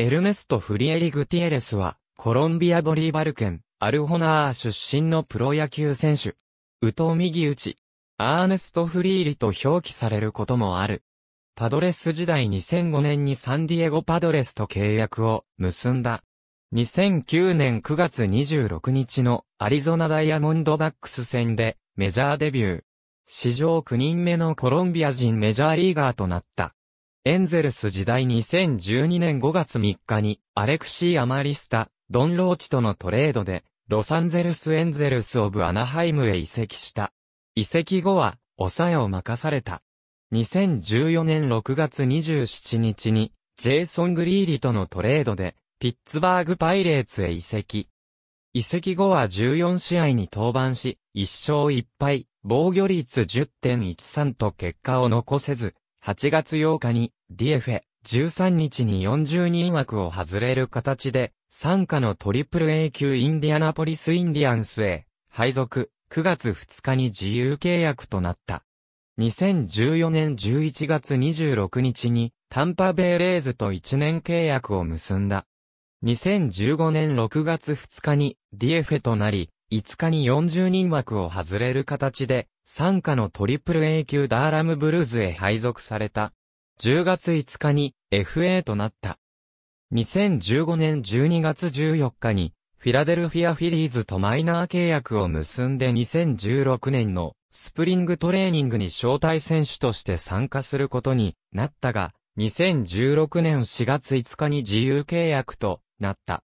エルネスト・フリエリ・グティエレスは、コロンビア・ボリーバル県、アルホナー出身のプロ野球選手。宇藤右打ち。アーネスト・フリーリと表記されることもある。パドレス時代2005年にサンディエゴ・パドレスと契約を結んだ。2009年9月26日のアリゾナダイヤモンドバックス戦でメジャーデビュー。史上9人目のコロンビア人メジャーリーガーとなった。エンゼルス時代2012年5月3日にアレクシー・アマリスタ、ドン・ローチとのトレードでロサンゼルスエンゼルスオブアナハイムへ移籍した。移籍後は抑えを任された。2014年6月27日にジェイソン・グリーリとのトレードでピッツバーグパイレーツへ移籍。移籍後は14試合に登板し、1勝1敗、防御率10.13と結果を残せず、8月8日に DFA、13日に40人枠を外れる形で、参加のトリプル A 級インディアナポリスインディアンスへ配属、9月2日に自由契約となった。2014年11月26日にタンパベイレーズと1年契約を結んだ。2015年6月2日に DFA となり、5日に40人枠を外れる形で、参加のトリプル A 級ダーラムブルーズへ配属された。10月5日に FA となった。2015年12月14日に、フィラデルフィアフィリーズとマイナー契約を結んで2016年のスプリングトレーニングに招待選手として参加することになったが、2016年4月5日に自由契約となった。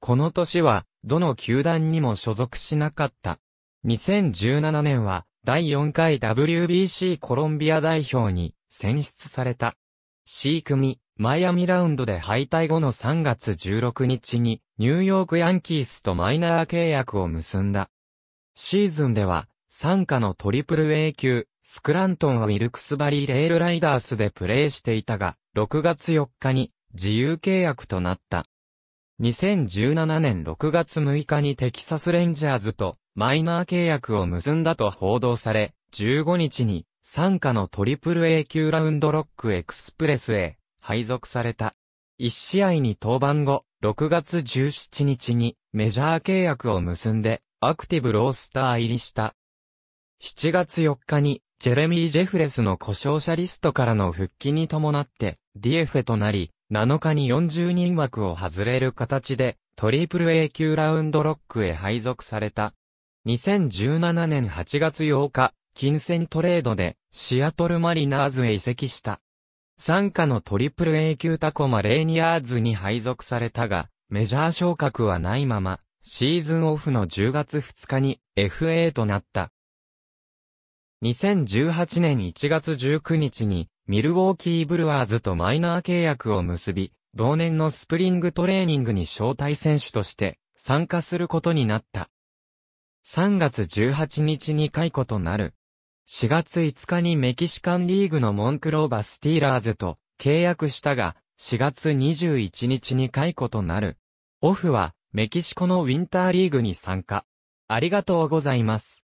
この年は、どの球団にも所属しなかった。2017年は、第4回 WBC コロンビア代表に選出された。C 組、マイアミラウンドで敗退後の3月16日にニューヨークヤンキースとマイナー契約を結んだ。シーズンでは、参加のトリプル A 級、スクラントンはウィルクスバリーレールライダースでプレーしていたが、6月4日に自由契約となった。2017年6月6日にテキサスレンジャーズとマイナー契約を結んだと報道され、15日に参加のトリプル A 級ラウンドロックエクスプレスへ配属された。1試合に登板後、6月17日にメジャー契約を結んでアクティブロースター入りした。7月4日にジェレミー・ジェフレスの故障者リストからの復帰に伴って DF となり、7日に40人枠を外れる形で、トリプル A 級ラウンドロックへ配属された。2017年8月8日、金銭トレードで、シアトルマリナーズへ移籍した。参加のトリプル A 級タコマレーニアーズに配属されたが、メジャー昇格はないまま、シーズンオフの10月2日に FA となった。2018年1月19日にミルウォーキーブルワーズとマイナー契約を結び、同年のスプリングトレーニングに招待選手として参加することになった。3月18日に解雇となる。4月5日にメキシカンリーグのモンクローバスティーラーズと契約したが、4月21日に解雇となる。オフはメキシコのウィンターリーグに参加。ありがとうございます。